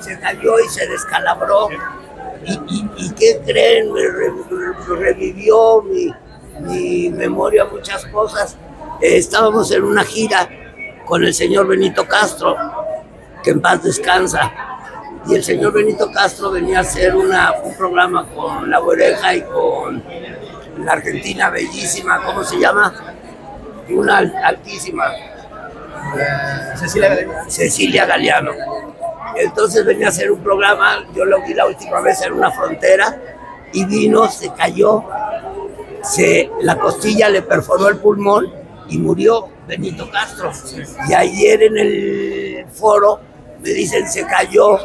se cayó y se descalabró. ¿Y, y, y qué creen? Me revivió mi, mi memoria muchas cosas. Eh, estábamos en una gira con el señor Benito Castro, que en paz descansa. Y el señor Benito Castro venía a hacer una, un programa con La Oreja y con la Argentina bellísima, ¿cómo se llama? Una al- altísima. Cecilia Galeano. Cecilia Galeano. Entonces venía a hacer un programa, yo lo vi la última vez en una frontera y vino, se cayó, se, la costilla le perforó el pulmón y murió Benito Castro. Y ayer en el foro me dicen se cayó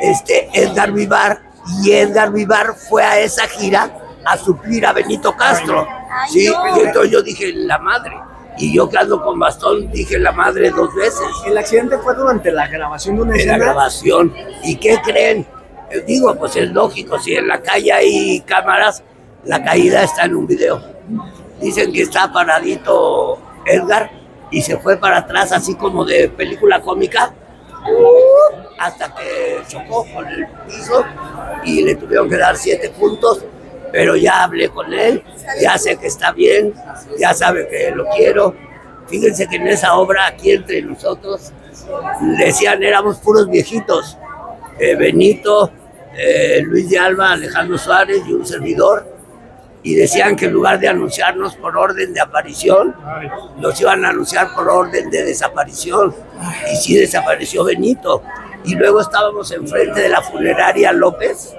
este Edgar Vivar y Edgar Vivar fue a esa gira a suplir a Benito Castro. Sí, y entonces yo dije la madre. Y yo que ando con bastón dije la madre dos veces El accidente fue durante la grabación de una en la escena. grabación. ¿Y qué creen? Eh, Digo, pues es lógico, si en la calle hay cámaras, la caída está en un video. Dicen que está paradito Edgar y se fue para atrás así como de película cómica hasta que chocó con el piso y le tuvieron que dar siete puntos, pero ya hablé con él, ya sé que está bien, ya sabe que lo quiero. Fíjense que en esa obra, aquí entre nosotros, decían éramos puros viejitos. Eh, Benito, eh, Luis de Alba, Alejandro Suárez y un servidor. Y decían que en lugar de anunciarnos por orden de aparición, nos iban a anunciar por orden de desaparición. Y sí desapareció Benito. Y luego estábamos enfrente de la funeraria López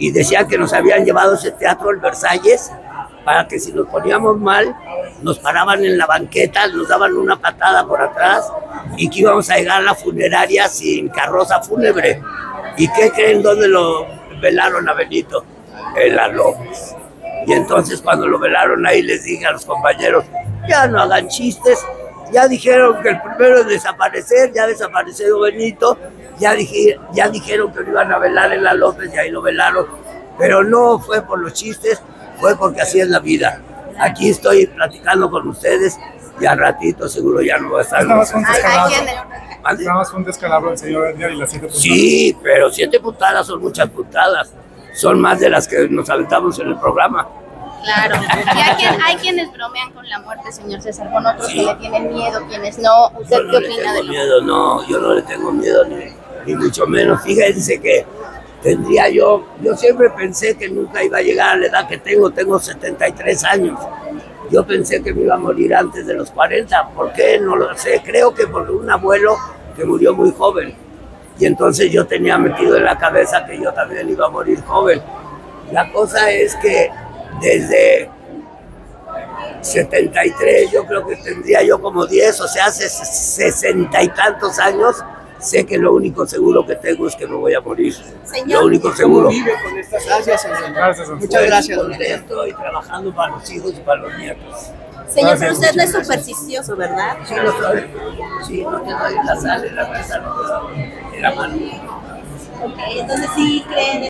y decían que nos habían llevado ese teatro, el Versalles, para que si nos poníamos mal, nos paraban en la banqueta, nos daban una patada por atrás y que íbamos a llegar a la funeraria sin carroza fúnebre. ¿Y qué creen dónde lo velaron a Benito? En la López. Y entonces cuando lo velaron ahí les dije a los compañeros, ya no hagan chistes, ya dijeron que el primero es desaparecer, ya desapareció Benito, ya, dije, ya dijeron que lo iban a velar en la López y ahí lo velaron, pero no fue por los chistes, fue porque así es la vida. Aquí estoy platicando con ustedes y al ratito seguro ya no va a estar. Nada más fue un descalabro. el señor Edgar y las siete puntadas. Sí, pero siete putadas son muchas putadas. Son más de las que nos aventamos en el programa. Claro. Y hay, quien- hay quienes bromean con la muerte, señor César, con otros Sí. que le tienen miedo, quienes no. ¿Usted Yo qué no le opina de tengo lo miedo, no, yo no le tengo miedo ni, ni mucho menos. Fíjense que tendría yo, yo siempre pensé que nunca iba a llegar a la edad que tengo, tengo 73 años. Yo pensé que me iba a morir antes de los 40, ¿por qué? No lo sé, creo que por un abuelo que murió muy joven. Y entonces yo tenía metido en la cabeza que yo también iba a morir joven. La cosa es que desde 73, yo creo que tendría yo como 10, o sea, hace sesenta y tantos años, sé que lo único seguro que tengo es que me voy a morir. Señor. Lo único ¿Cómo seguro. vive con estas señor? Gracias, don Muchas gracias, don Contento y trabajando para los hijos y para los nietos. Señor, pero Gracias, usted no es supersticioso, ¿verdad? Sí, lo soy. Sí, no te doy la sal en la mesa, no te doy en la mano. Ok, entonces sí creen